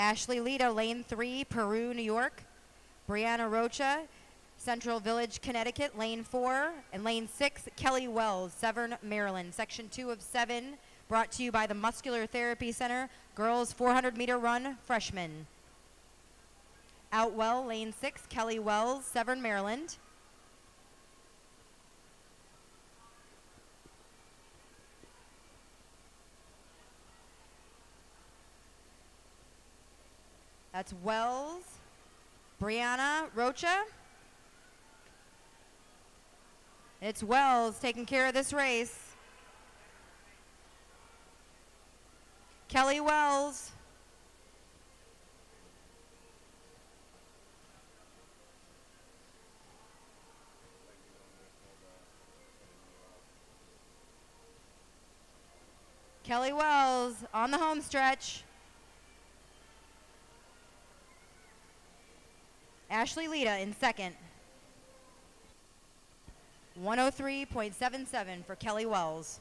Ashley Lita, lane three, Peru, New York. Brianna Rocha, Central Village, Connecticut, lane four. And lane six, Kelly Wells, Severn, Maryland. Section two of seven, brought to you by the Muscular Therapy Center. Girls 400 meter run, freshman. Out well, lane six, Kelly Wells, Severn, Maryland. That's Wells, Brianna Rocha. It's Wells taking care of this race. Kelly Wells. Kelly Wells on the home stretch. Ashley Lita in second. 103.77 for Kelly Wells.